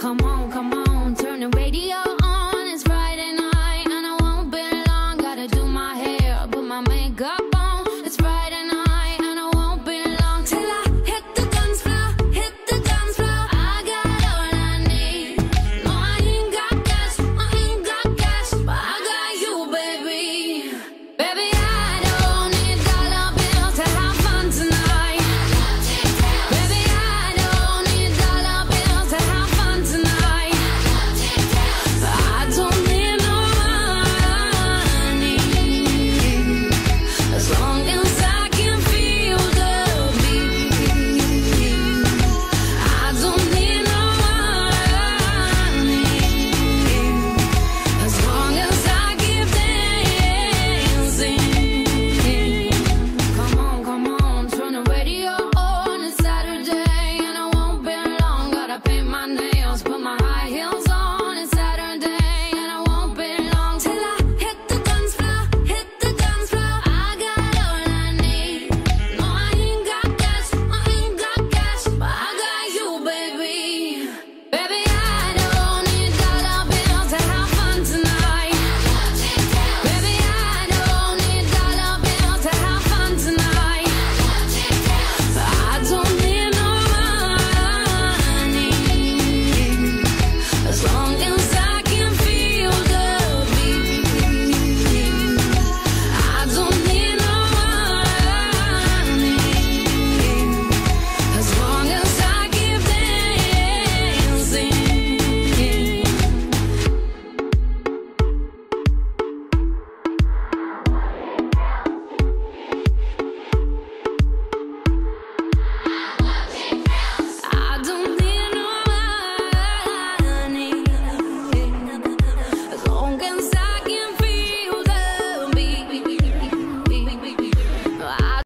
Come on, come on.